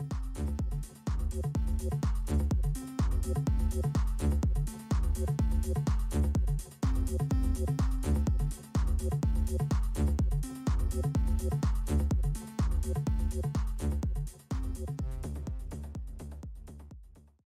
you